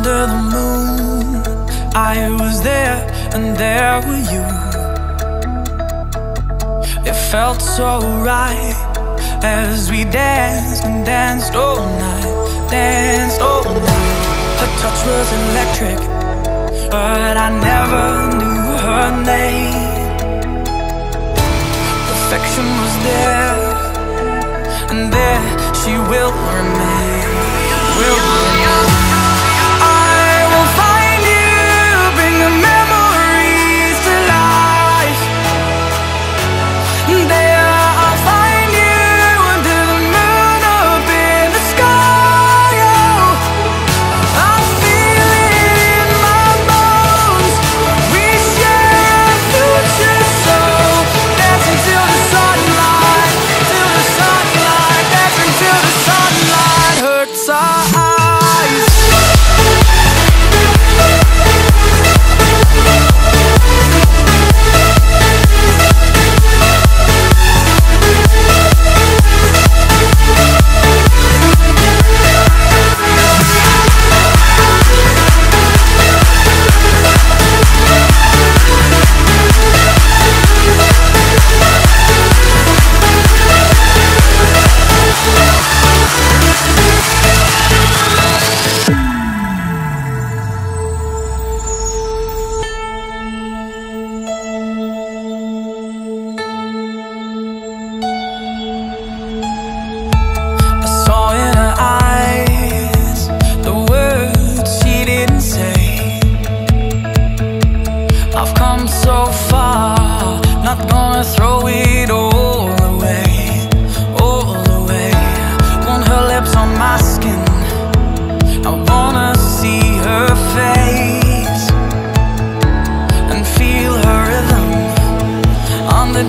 under the moon. I was there and there were you. It felt so right As we danced and danced all night Danced all night. Her touch was electric But I never knew her name. Perfection was there And there she will remain. Will remain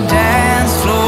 dance floor.